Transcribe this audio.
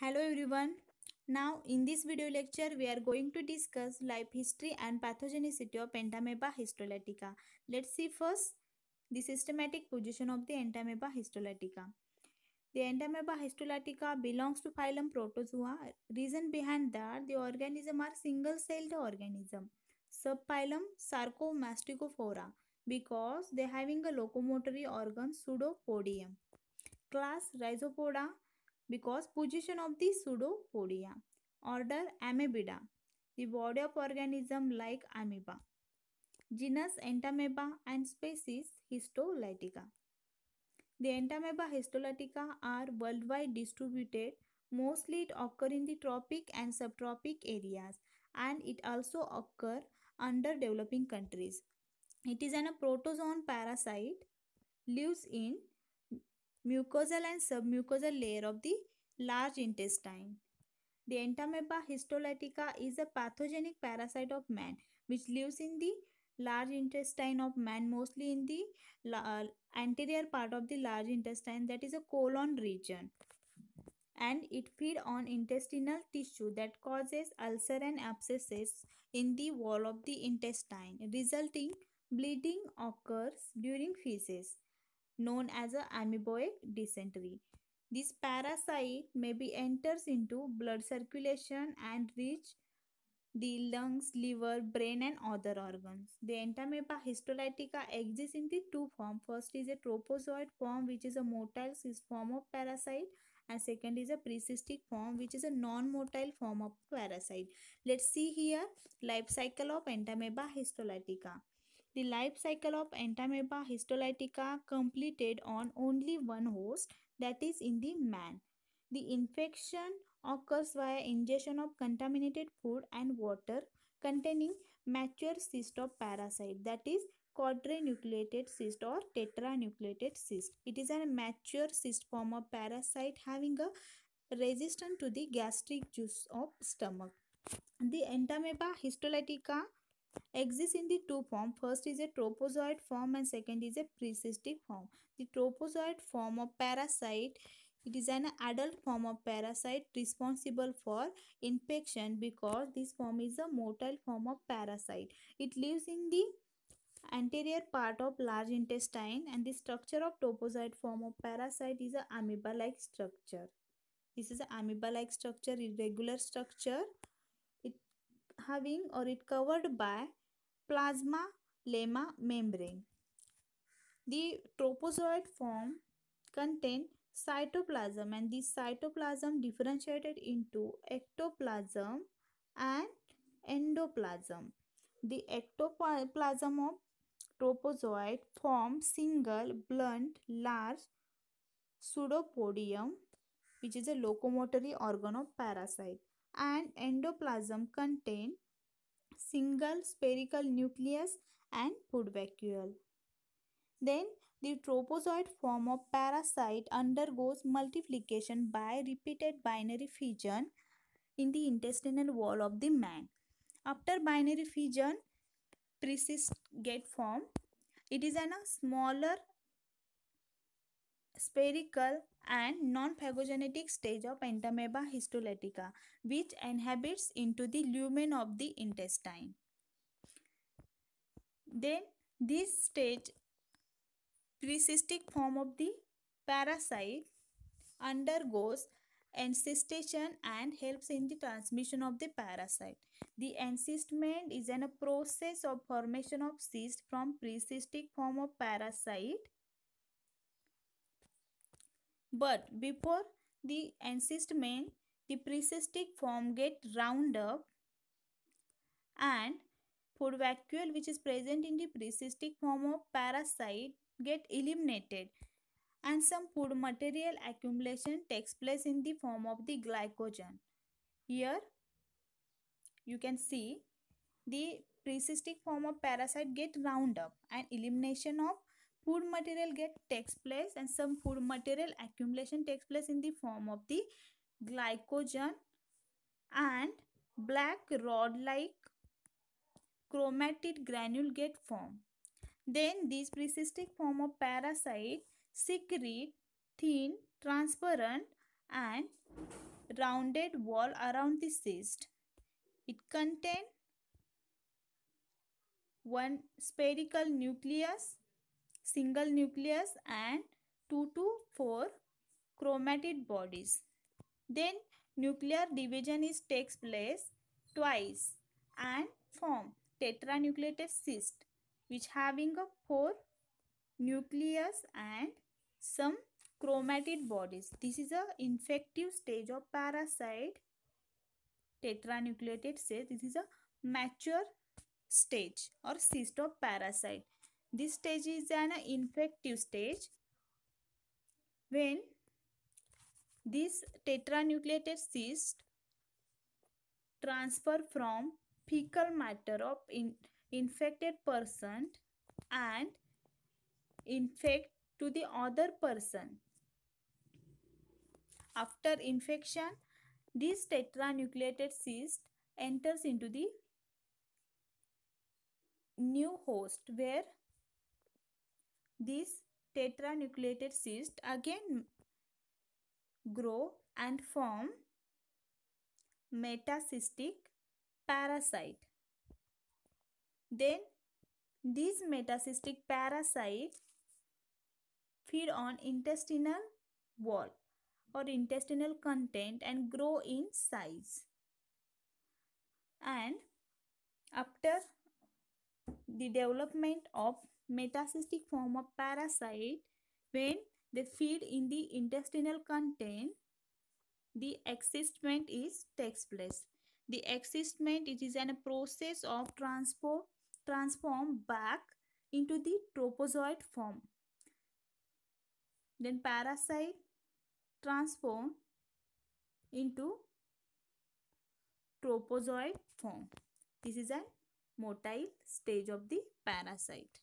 Hello everyone. Now in this video lecture we are going to discuss life history and pathogenicity of Entamoeba histolytica. Let's see first the systematic position of the Entamoeba histolytica. The Entamoeba histolytica belongs to phylum Protozoa. Reason behind that the organism are single-celled organism. Subphylum Sarcomastigophora because they having a locomotory organ pseudopodium. Class Rhizopoda because position of the pseudopodia. Order Amebida, the body of organism like amoeba. Genus Entamoeba and species Histolytica. The Entamoeba histolytica are worldwide distributed. Mostly it occur in the tropic and subtropic areas and it also occur under developing countries. It is an a protozoan parasite lives in mucosal and submucosal layer of the large intestine. The Entamoeba histolytica is a pathogenic parasite of man which lives in the large intestine of man mostly in the uh, anterior part of the large intestine that is a colon region and it feed on intestinal tissue that causes ulcer and abscesses in the wall of the intestine resulting bleeding occurs during feces known as a amoeboic dysentery. This parasite maybe enters into blood circulation and reach the lungs, liver, brain and other organs. The Entamoeba histolytica exists in the two forms. First is a trophozoite form which is a motile cyst form of parasite and second is a precystic form which is a non-motile form of parasite. Let's see here life cycle of Entamoeba histolytica. The life cycle of Entamoeba histolytica completed on only one host that is in the man. The infection occurs via ingestion of contaminated food and water containing mature cyst of parasite that is quadrinucleated cyst or tetranucleated cyst. It is a mature cyst form of parasite having a resistant to the gastric juice of stomach. The Entamoeba histolytica exists in the two form. First is a trophozoite form and second is a precystic form. The trophozoite form of parasite it is an adult form of parasite responsible for infection because this form is a motile form of parasite. It lives in the anterior part of large intestine and the structure of trophozoite form of parasite is a amoeba-like structure. This is an amoeba-like structure, irregular structure having or it covered by plasma lemma membrane. The trophozoite form contain cytoplasm and this cytoplasm differentiated into ectoplasm and endoplasm. The ectoplasm of trophozoite form single blunt large pseudopodium which is a locomotory organ of parasite and endoplasm contain single spherical nucleus and food vacuole. Then the trophozoite form of parasite undergoes multiplication by repeated binary fission in the intestinal wall of the man. After binary fission, precyst get formed. It is an, a smaller spherical and non-phagogenetic stage of Entamoeba histolytica which inhabits into the lumen of the intestine. Then this stage precystic form of the parasite undergoes encystation and helps in the transmission of the parasite. The encystment is a process of formation of cyst from precystic form of parasite but before the encystment, the precystic form get round up and food vacuole which is present in the precystic form of parasite get eliminated and some food material accumulation takes place in the form of the glycogen. Here you can see the precystic form of parasite get round up and elimination of food material get takes place and some food material accumulation takes place in the form of the glycogen and black rod like chromatid granule get formed. Then this precystic form of parasite secrete thin, transparent and rounded wall around the cyst. It contains one spherical nucleus, single nucleus and 2 to 4 chromatid bodies. Then nuclear division is takes place twice and form tetranucleated cyst which having a 4 nucleus and some chromatid bodies. This is a infective stage of parasite tetranucleated cyst. This is a mature stage or cyst of parasite. This stage is an infective stage when this tetranucleated cyst transfer from fecal matter of in infected person and infect to the other person. After infection, this tetranucleated cyst enters into the new host where this tetranucleated cyst again grow and form metacystic parasite. Then these metacystic parasite feed on intestinal wall or intestinal content and grow in size. And after the development of metacystic form of parasite when they feed in the intestinal content the excystment is takes place. The excystment it is a process of transport transform back into the trophozoite form. Then parasite transform into trophozoite form. This is a motile stage of the parasite.